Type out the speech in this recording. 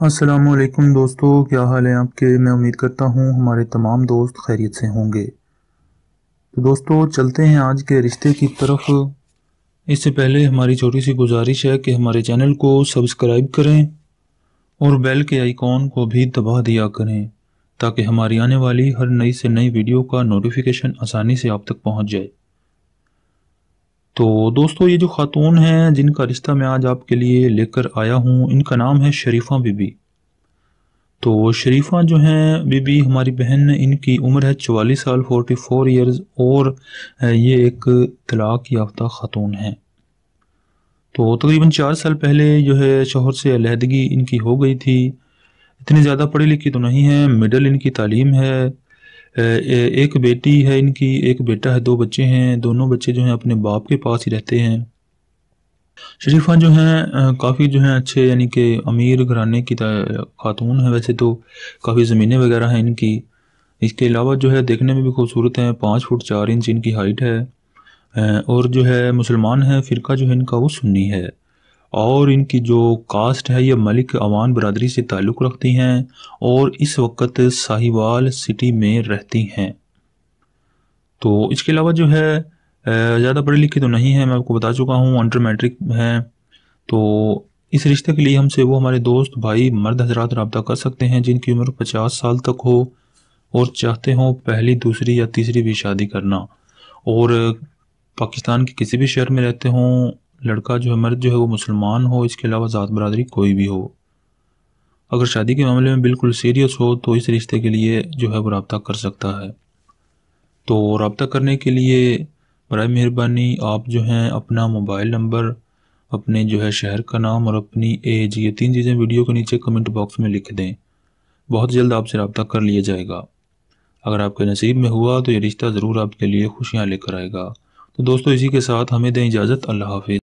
असलकुम दोस्तों, क्या हाल है आपके? मैं उम्मीद करता हूँ हमारे तमाम दोस्त खैरियत से होंगे। तो दोस्तों, चलते हैं आज के रिश्ते की तरफ़। इससे पहले हमारी छोटी सी गुजारिश है कि हमारे चैनल को सब्सक्राइब करें और बेल के आइकॉन को भी दबा दिया करें, ताकि हमारी आने वाली हर नई से नई वीडियो का नोटिफिकेशन आसानी से आप तक पहुँच जाए। तो दोस्तों, ये जो ख़ातून हैं, जिनका रिश्ता मैं आज आपके लिए लेकर आया हूँ, इनका नाम है शरीफा बीबी। तो शरीफा जो हैं, बीबी, हमारी बहन, इनकी उम्र है चवालीस साल, फोर्टी फोर ईयर्स और ये एक तलाक याफ्ता ख़ातून हैं। तो तकरीबन चार साल पहले जो है, शोहर से अलहदगी इनकी हो गई थी। इतनी ज़्यादा पढ़ी लिखी तो नहीं है, मिडल इनकी तालीम है एक बेटी है इनकी, एक बेटा है, दो बच्चे हैं, दोनों बच्चे जो हैं अपने बाप के पास ही रहते हैं। शरीफा जो हैं काफ़ी जो हैं अच्छे, यानी कि अमीर घराने की खातून है वैसे तो काफ़ी ज़मीनें वगैरह हैं इनकी। इसके अलावा जो है, देखने में भी खूबसूरत हैं, पाँच फुट चार इंच इनकी हाइट है। और जो है, मुसलमान है, फ़िरका जो है इनका वो सुन्नी है। और इनकी जो कास्ट है, ये मलिक अवान बरदरी से ताल्लुक़ रखती हैं और इस वक्त साहिवाल सिटी में रहती हैं। तो इसके अलावा जो है ज़्यादा पढ़ी लिखी तो नहीं है, मैं आपको बता चुका हूँ, अंडर मैट्रिक हैं। तो इस रिश्ते के लिए हमसे वो हमारे दोस्त भाई मर्द हजरात रबता कर सकते हैं, जिनकी उम्र पचास साल तक हो और चाहते हों पहली, दूसरी या तीसरी भी शादी करना। और पाकिस्तान के किसी भी शहर में रहते हों लड़का जो है, मर्द जो है, वो मुसलमान हो, इसके अलावा ज़ात बरदरी कोई भी हो। अगर शादी के मामले में बिल्कुल सीरियस हो तो इस रिश्ते के लिए जो है, वो रबता कर सकता है। तो रबता करने के लिए बर मेहरबानी, आप जो हैं, अपना मोबाइल नंबर, अपने जो है, शहर का नाम और अपनी एज, ये तीन चीज़ें वीडियो के नीचे कमेंट बॉक्स में लिख दें। बहुत जल्द आपसे रबता कर लिया जाएगा। अगर आपके नसीब में हुआ तो ये रिश्ता ज़रूर आपके लिए खुशियाँ लेकर आएगा। तो दोस्तों, इसी के साथ हमें दें इजाज़त, अल्लाह हाफिज़।